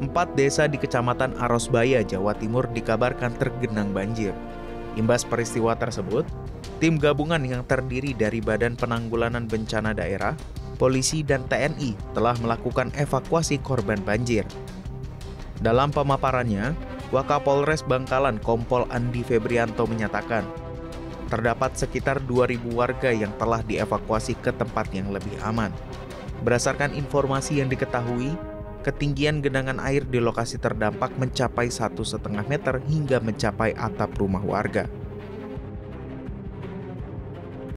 empat desa di Kecamatan Arosbaya, Jawa Timur dikabarkan tergenang banjir. Imbas peristiwa tersebut, tim gabungan yang terdiri dari Badan Penanggulangan Bencana Daerah, polisi, dan TNI telah melakukan evakuasi korban banjir. Dalam pemaparannya, Wakapolres Bangkalan Kompol Andi Febrianto menyatakan, terdapat sekitar 2.000 warga yang telah dievakuasi ke tempat yang lebih aman. Berdasarkan informasi yang diketahui, ketinggian genangan air di lokasi terdampak mencapai satu setengah meter hingga mencapai atap rumah warga.